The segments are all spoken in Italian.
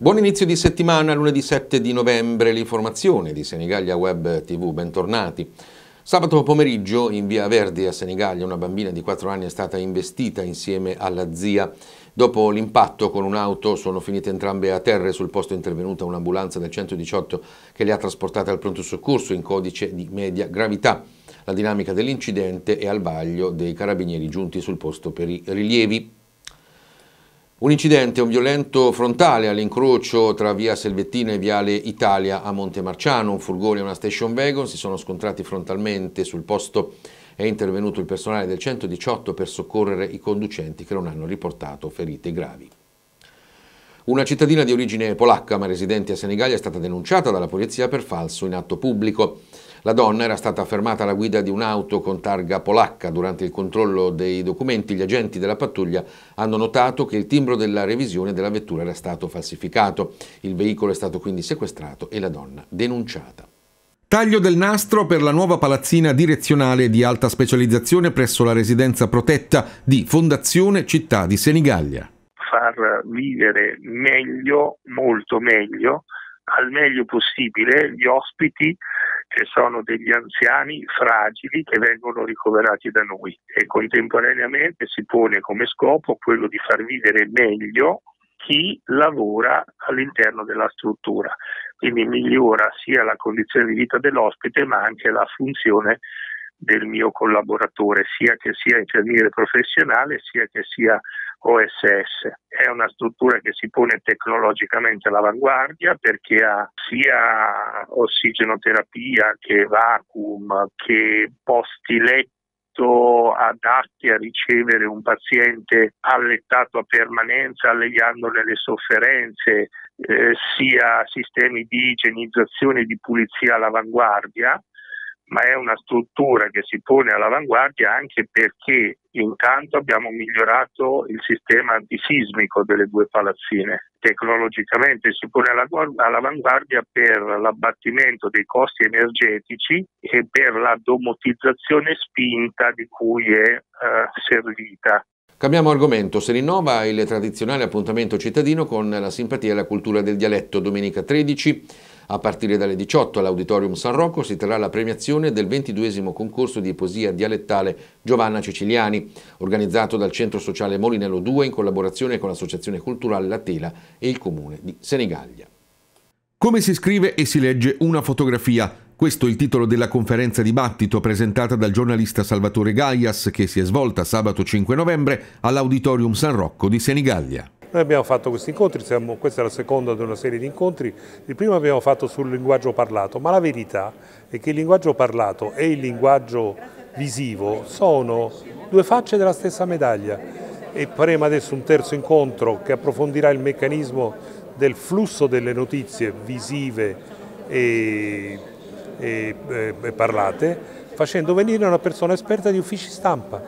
Buon inizio di settimana, lunedì 7 di novembre, l'informazione di Senigallia Web TV, bentornati. Sabato pomeriggio in via Verdi a Senigallia una bambina di 4 anni è stata investita insieme alla zia. Dopo l'impatto con un'auto sono finite entrambe a terra e sul posto è intervenuta un'ambulanza del 118 che le ha trasportate al pronto soccorso in codice di media gravità. La dinamica dell'incidente è al vaglio dei carabinieri giunti sul posto per i rilievi. Un incidente, un violento frontale all'incrocio tra via Selvettina e viale Italia a Montemarciano. Un furgone e una station wagon si sono scontrati frontalmente. Sul posto è intervenuto il personale del 118 per soccorrere i conducenti che non hanno riportato ferite gravi. Una cittadina di origine polacca ma residente a Senigallia è stata denunciata dalla polizia per falso in atto pubblico. La donna era stata fermata alla guida di un'auto con targa polacca. Durante il controllo dei documenti gli agenti della pattuglia hanno notato che il timbro della revisione della vettura era stato falsificato. Il veicolo è stato quindi sequestrato e la donna denunciata. Taglio del nastro per la nuova palazzina direzionale di alta specializzazione presso la residenza protetta di Fondazione Città di Senigallia. Far vivere meglio, molto meglio, al meglio possibile gli ospiti che sono degli anziani fragili che vengono ricoverati da noi e contemporaneamente si pone come scopo quello di far vivere meglio chi lavora all'interno della struttura, quindi migliora sia la condizione di vita dell'ospite ma anche la funzione del mio collaboratore, sia che sia infermiere professionale sia che sia OSS. È una struttura che si pone tecnologicamente all'avanguardia perché ha sia ossigenoterapia che vacuum che posti letto adatti a ricevere un paziente allettato a permanenza alleviandone le sofferenze, eh, sia sistemi di igienizzazione e di pulizia all'avanguardia ma è una struttura che si pone all'avanguardia anche perché intanto abbiamo migliorato il sistema antisismico delle due palazzine. Tecnologicamente si pone all'avanguardia per l'abbattimento dei costi energetici e per la domotizzazione spinta di cui è eh, servita. Cambiamo argomento, si rinnova il tradizionale appuntamento cittadino con la simpatia e la cultura del dialetto. Domenica 13 a partire dalle 18 all'Auditorium San Rocco si terrà la premiazione del 22 concorso di poesia dialettale Giovanna Ceciliani, organizzato dal Centro Sociale Molinello 2 in collaborazione con l'Associazione Culturale La Tela e il Comune di Senigallia. Come si scrive e si legge una fotografia? Questo è il titolo della conferenza dibattito presentata dal giornalista Salvatore Gaias che si è svolta sabato 5 novembre all'Auditorium San Rocco di Senigallia. Noi abbiamo fatto questi incontri, siamo, questa è la seconda di una serie di incontri, il primo abbiamo fatto sul linguaggio parlato, ma la verità è che il linguaggio parlato e il linguaggio visivo sono due facce della stessa medaglia e faremo adesso un terzo incontro che approfondirà il meccanismo del flusso delle notizie visive e, e, e parlate facendo venire una persona esperta di uffici stampa,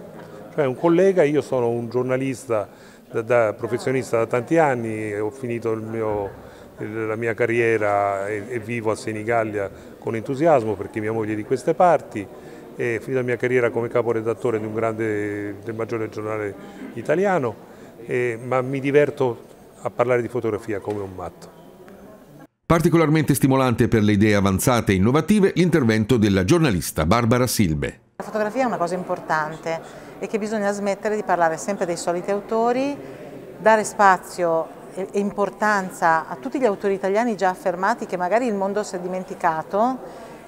cioè un collega, io sono un giornalista da, da professionista da tanti anni, ho finito mio, la mia carriera e, e, vivo a Senigallia con entusiasmo perché mia moglie è di queste parti e finito la mia carriera come caporedattore grande, del maggiore giornale italiano, e, ma mi diverto a parlare di fotografia come un matto. Particolarmente stimolante per le idee avanzate e innovative l'intervento della giornalista Barbara Silbe. La fotografia è una cosa importante e che bisogna smettere di parlare sempre dei soliti autori, dare spazio e importanza a tutti gli autori italiani già affermati che magari il mondo si è dimenticato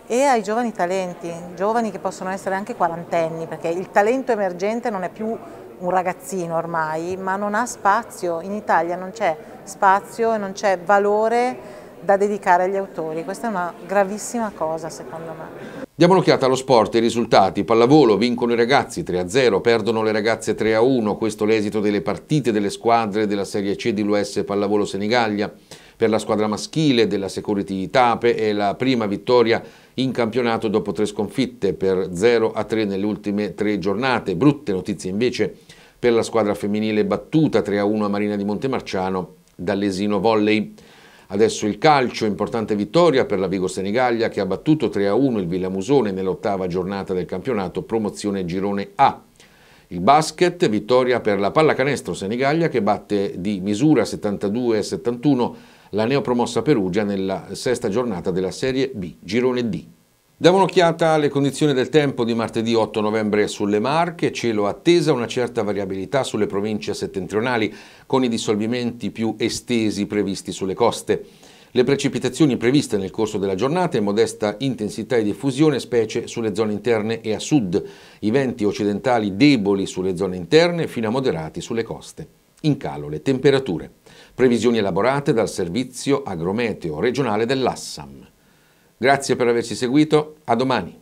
e ai giovani talenti, giovani che possono essere anche quarantenni, perché il talento emergente non è più un ragazzino ormai, ma non ha spazio, in Italia non c'è spazio e non c'è valore da dedicare agli autori, questa è una gravissima cosa secondo me. Diamo un'occhiata allo sport, i risultati. Pallavolo vincono i ragazzi 3-0, perdono le ragazze 3-1, questo l'esito delle partite delle squadre della Serie C di l'US Pallavolo Senigallia. Per la squadra maschile della Security Tape è la prima vittoria in campionato dopo tre sconfitte per 0-3 nelle ultime tre giornate. Brutte notizie invece per la squadra femminile battuta 3-1 a Marina di Montemarciano dall'Esino Volley. Adesso il calcio, importante vittoria per la Vigo Senigallia che ha battuto 3-1 il Villamusone nell'ottava giornata del campionato promozione girone A. Il basket, vittoria per la pallacanestro Senigallia che batte di misura 72-71 la neopromossa Perugia nella sesta giornata della Serie B, Girone D. Diamo un'occhiata alle condizioni del tempo di martedì 8 novembre sulle Marche, cielo attesa, una certa variabilità sulle province settentrionali con i dissolvimenti più estesi previsti sulle coste. Le precipitazioni previste nel corso della giornata in modesta intensità e diffusione, specie sulle zone interne e a sud, i venti occidentali deboli sulle zone interne fino a moderati sulle coste. In calo le temperature. Previsioni elaborate dal Servizio Agrometeo regionale dell'Assam. Grazie per averci seguito, a domani.